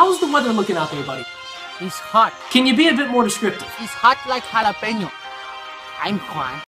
how's the weather looking out there, buddy? It's hot. Can you be a bit more descriptive? It's hot like jalapeno. I'm Juan.